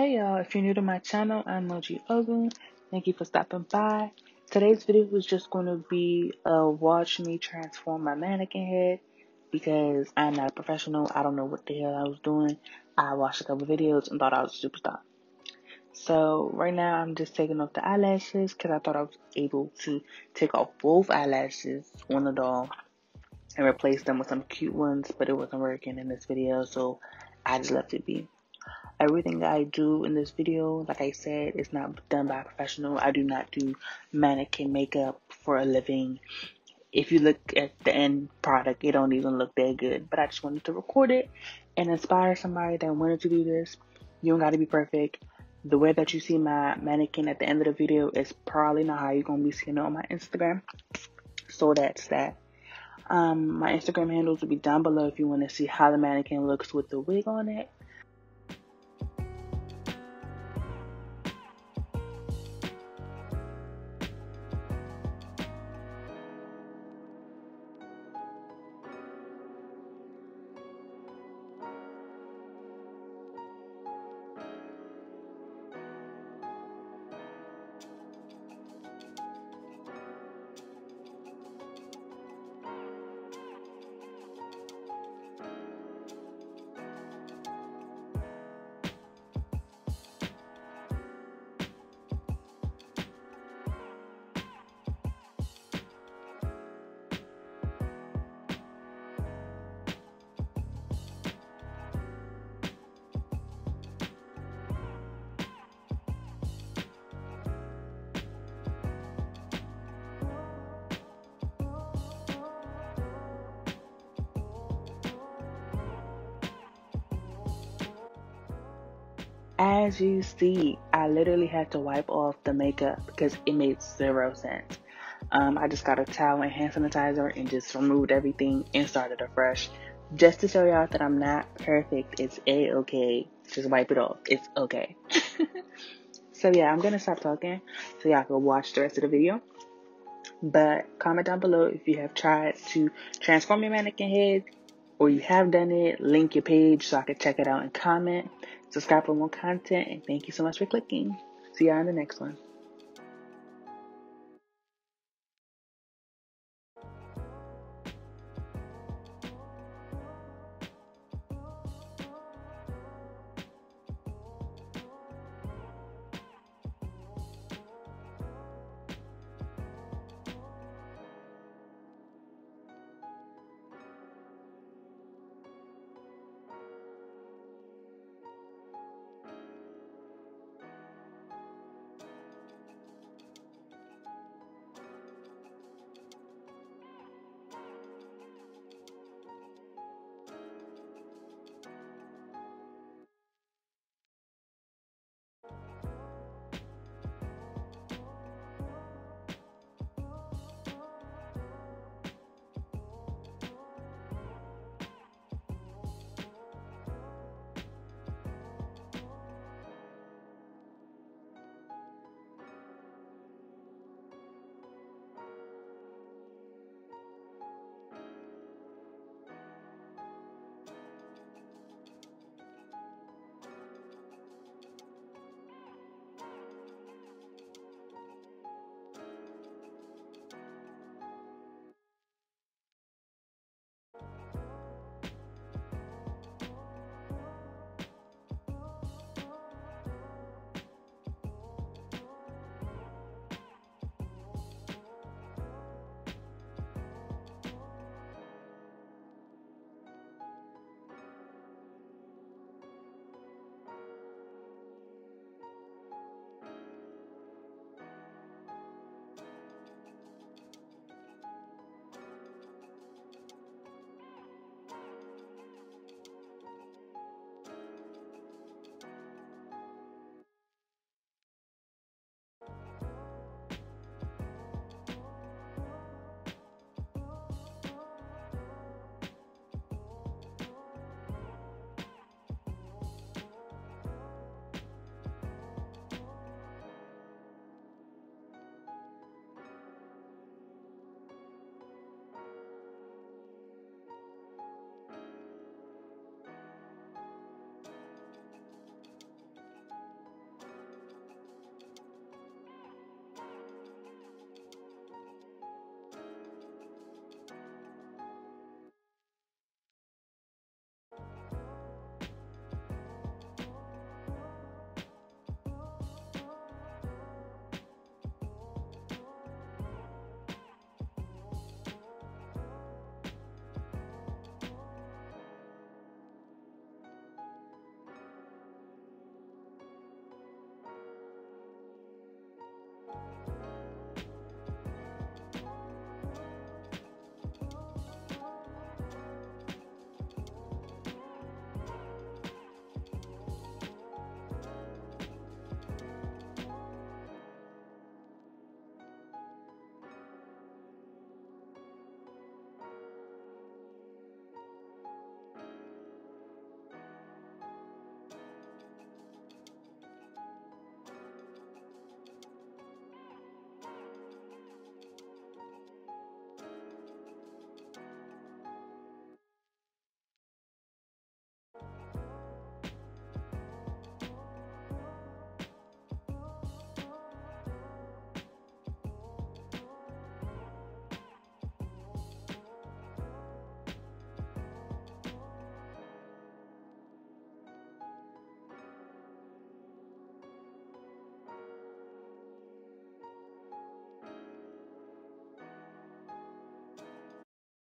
Hey y'all, if you're new to my channel, I'm Moji Ogun. Thank you for stopping by. Today's video was just going to be uh, watch me transform my mannequin head because I'm not a professional. I don't know what the hell I was doing. I watched a couple videos and thought I was a superstar. So right now I'm just taking off the eyelashes because I thought I was able to take off both eyelashes on the doll and replace them with some cute ones, but it wasn't working in this video, so I just left it be. Everything I do in this video, like I said, is not done by a professional. I do not do mannequin makeup for a living. If you look at the end product, it don't even look that good. But I just wanted to record it and inspire somebody that wanted to do this. You don't got to be perfect. The way that you see my mannequin at the end of the video is probably not how you're going to be seeing it on my Instagram. So that's that. Um, my Instagram handles will be down below if you want to see how the mannequin looks with the wig on it. As you see, I literally had to wipe off the makeup because it made zero sense. Um, I just got a towel and hand sanitizer and just removed everything and started afresh. Just to show y'all that I'm not perfect. It's a-okay. Just wipe it off. It's okay. so yeah, I'm gonna stop talking so y'all can watch the rest of the video. But comment down below if you have tried to transform your mannequin head or you have done it. Link your page so I can check it out and comment. Subscribe for more content, and thank you so much for clicking. See y'all in the next one.